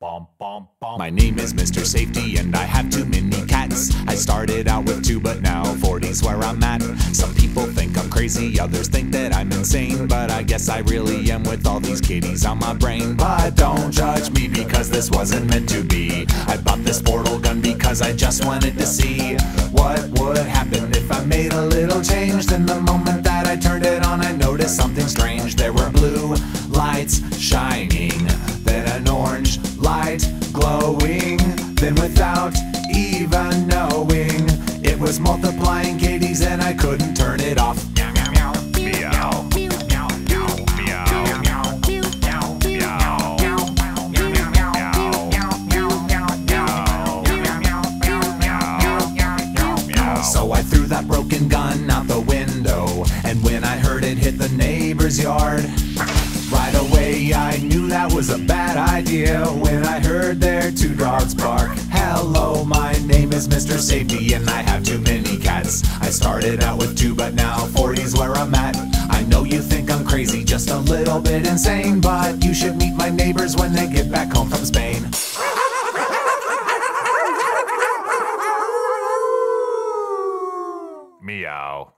My name is Mr. Safety and I have too many cats. I started out with two, but now 40's where I'm at. Some people think I'm crazy, others think that I'm insane. But I guess I really am with all these kitties on my brain. But don't judge me because this wasn't meant to be. I bought this portal gun because I just wanted to see what would happen if I made a little change. Then the moment that I turned it on, I noticed something strange. There were blue lights shining, then glowing. Then without even knowing, it was multiplying Katie's and I couldn't turn it off. So I threw that broken gun out the window, and when I heard it hit the neighbor's yard, Way I knew that was a bad idea when I heard their two dogs bark. Hello, my name is Mr. Safety and I have too many cats. I started out with two, but now 40's where I'm at. I know you think I'm crazy, just a little bit insane, but you should meet my neighbors when they get back home from Spain. Meow.